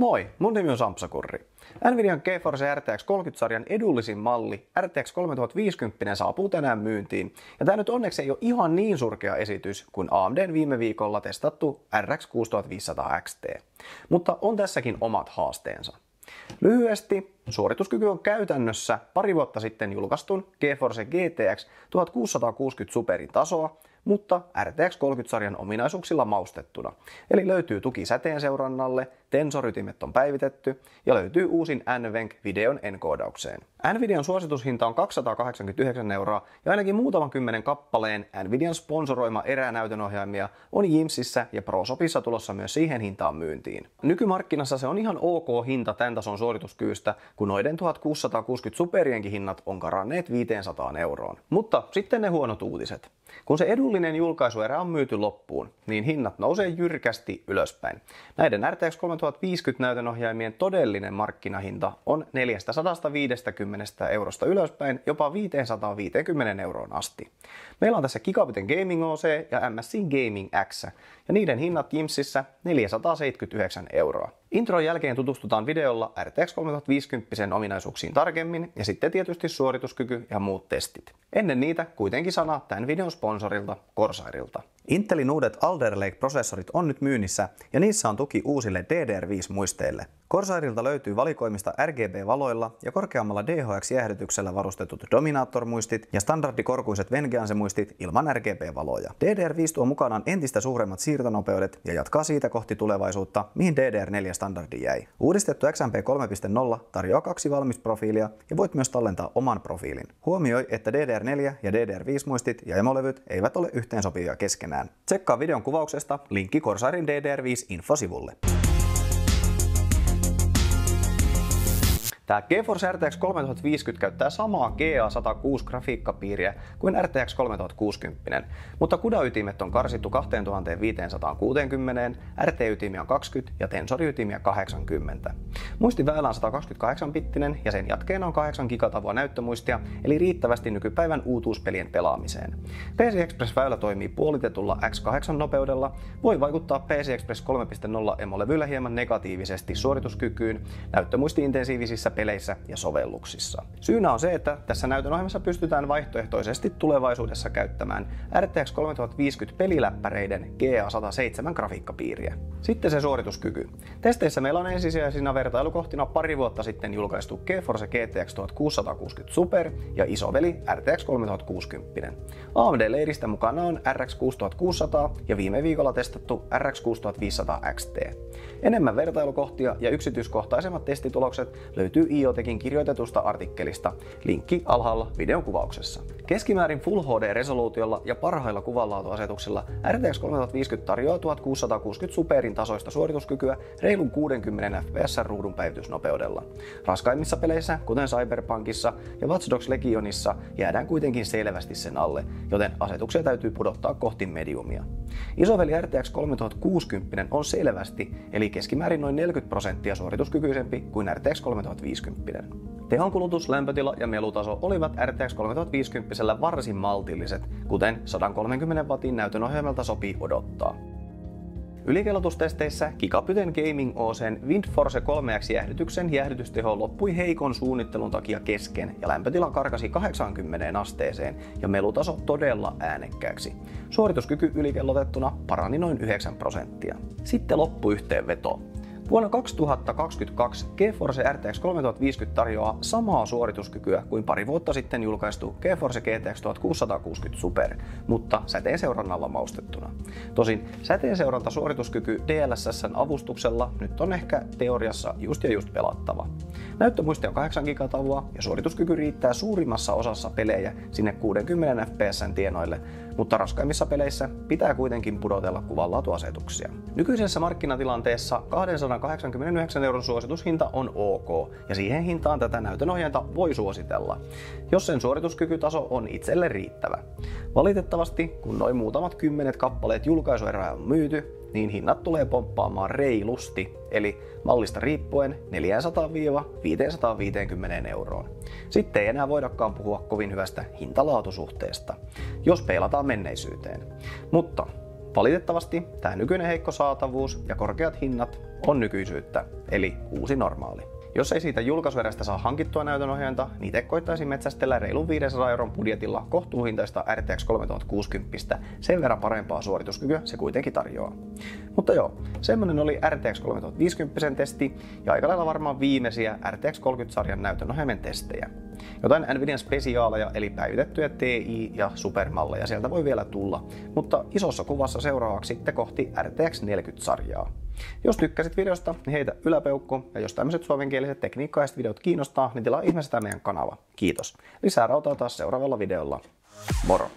Moi, mun nimi on Sampsa Kurri. Nvidian GeForce RTX 30-sarjan edullisin malli RTX 3050 saapuu tänään myyntiin. Ja tämä nyt onneksi ei ole ihan niin surkea esitys kuin AMDn viime viikolla testattu RX 6500 XT. Mutta on tässäkin omat haasteensa. Lyhyesti, suorituskyky on käytännössä pari vuotta sitten julkaistun GeForce GTX 1660 Superin tasoa, mutta RTX 30-sarjan ominaisuuksilla maustettuna. Eli löytyy tuki säteen seurannalle, tensorytimet on päivitetty ja löytyy uusin NVENC videon enkoodaukseen. Nvidian suositushinta on 289 euroa ja ainakin muutaman kymmenen kappaleen Nvidian sponsoroima eränäytönohjaimia on Jimsissä ja ProShopissa tulossa myös siihen hintaan myyntiin. Nykymarkkinassa se on ihan ok hinta tämän tason suorituskyvystä, kun noiden 1660 superienkin hinnat on karanneet 500 euroon. Mutta sitten ne huonot uutiset. Kun se edullinen julkaisuerä on myyty loppuun, niin hinnat nousee jyrkästi ylöspäin. Näiden RTX 3050 näytönohjaimien todellinen markkinahinta on 450 eurosta ylöspäin jopa 550 euroon asti. Meillä on tässä Gigabiten Gaming OC ja MSC Gaming X, ja niiden hinnat Jimsissä 479 euroa. Intron jälkeen tutustutaan videolla RTX 3050 ominaisuuksiin tarkemmin ja sitten tietysti suorituskyky ja muut testit. Ennen niitä kuitenkin sana tämän videon sponsorilta Corsairilta. Intelin uudet Alder Lake-prosessorit on nyt myynnissä ja niissä on tuki uusille DDR5-muisteille. Corsairilta löytyy valikoimista RGB-valoilla ja korkeammalla DHX-jäähdytyksellä varustetut Dominator-muistit ja standardikorkuiset Vengeance-muistit ilman RGB-valoja. DDR5 tuo mukanaan entistä suuremmat siirtonopeudet ja jatkaa siitä kohti tulevaisuutta, mihin DDR4-standardi jäi. Uudistettu XMP 3.0 tarjoaa kaksi valmisprofiilia ja voit myös tallentaa oman profiilin. Huomioi, että DDR4 ja DDR5-muistit ja emolevyt eivät ole yhteensopivia keskenään. Tsekkaa videon kuvauksesta linkki Corsairin DDR5-infosivulle. Tämä GeForce RTX 3050 käyttää samaa GA106 grafiikkapiiriä kuin RTX 3060, mutta CUDA-ytimet on karsittu 2560, RT-ytimiä on 20 ja tensoriytimiä 80. Muistiväylä on 128-bittinen ja sen jatkeena on 8 gigatavua näyttömuistia, eli riittävästi nykypäivän uutuuspelien pelaamiseen. PC Express-väylä toimii puolitetulla X8-nopeudella, voi vaikuttaa PC Express 3.0 emolevyllä hieman negatiivisesti suorituskykyyn näyttömuisti-intensiivisissä peleissä ja sovelluksissa. Syynä on se, että tässä näytön ohjelmassa pystytään vaihtoehtoisesti tulevaisuudessa käyttämään RTX 3050 peliläppäreiden GA107 grafiikkapiiriä. Sitten se suorituskyky. Testeissä meillä on ensisijaisina vertailukohtina pari vuotta sitten julkaistu GeForce GTX 1660 Super ja isoveli RTX 3060. AMD-leiristä mukana on RX 6600 ja viime viikolla testattu RX 6500 XT. Enemmän vertailukohtia ja yksityiskohtaisemmat testitulokset löytyy IoTekin kirjoitetusta artikkelista. Linkki alhaalla videon kuvauksessa. Keskimäärin Full HD-resoluutiolla ja parhailla kuvanlaatuasetuksilla RTX 3050 tarjoaa 1660 Superin tasoista suorituskykyä reilun 60 fps ruudun päivitysnopeudella. Raskaimmissa peleissä, kuten Cyberpunkissa ja Watch Dogs Legionissa, jäädään kuitenkin selvästi sen alle, joten asetuksia täytyy pudottaa kohti mediumia. Isoveli RTX 3060 on selvästi, eli keskimäärin noin 40 prosenttia suorituskykyisempi kuin RTX 3050. Tehonkulutus, lämpötila ja melutaso olivat RTX 3050 varsin maltilliset, kuten 130 watin näytönohjelmalta sopii odottaa. Ylikellotustesteissä Gigapyten Gaming OCn WindForce 3X-jäähdytyksen jäähdytysteho loppui heikon suunnittelun takia kesken ja lämpötila karkasi 80 asteeseen ja melutaso todella äänekkääksi. Suorituskyky ylikellotettuna parani noin 9 prosenttia. Sitten loppuyhteenveto. Vuonna 2022 GeForce RTX 3050 tarjoaa samaa suorituskykyä kuin pari vuotta sitten julkaistu GeForce GTX 1660 Super, mutta säteenseurannalla maustettuna. Tosin säteenseuranta suorituskyky DLSSn avustuksella nyt on ehkä teoriassa just ja just pelattava. Näyttömuisti on 8 gigatavua ja suorituskyky riittää suurimmassa osassa pelejä sinne 60 fps tienoille, mutta raskaimmissa peleissä pitää kuitenkin pudotella kuvanlaatuasetuksia. Nykyisessä markkinatilanteessa 289 euron suositushinta on ok, ja siihen hintaan tätä näytönohjainta voi suositella, jos sen suorituskykytaso on itselle riittävä. Valitettavasti, kun noin muutamat kymmenet kappaleet julkaisuerää on myyty, niin hinnat tulee pomppaamaan reilusti, eli mallista riippuen 400-550 euroon. Sitten ei enää voidakaan puhua kovin hyvästä hintalaatusuhteesta, jos peilataan menneisyyteen. Mutta Valitettavasti tämä nykyinen heikko saatavuus ja korkeat hinnat on nykyisyyttä, eli uusi normaali. Jos ei siitä julkaisuerästä saa hankittua näytönohjainta, niin te koittaisi metsästellä reilun 500 euron budjetilla kohtuuhintaista RTX 3060. Sen verran parempaa suorituskykyä se kuitenkin tarjoaa. Mutta joo, semmonen oli RTX 3050 testi ja aika lailla varmaan viimeisiä RTX 30-sarjan näytönohjaimen testejä. Jotain Nvidian spesiaaleja eli päivitettyjä TI- ja supermalleja sieltä voi vielä tulla, mutta isossa kuvassa seuraavaksi te kohti RTX 40-sarjaa. Jos tykkäsit videosta, niin heitä yläpeukku, ja jos tämmöiset suomenkieliset tekniikkaiset videot kiinnostaa, niin tilaa ihmeestä meidän kanava. Kiitos. Lisää rautaa taas seuraavalla videolla. Moro!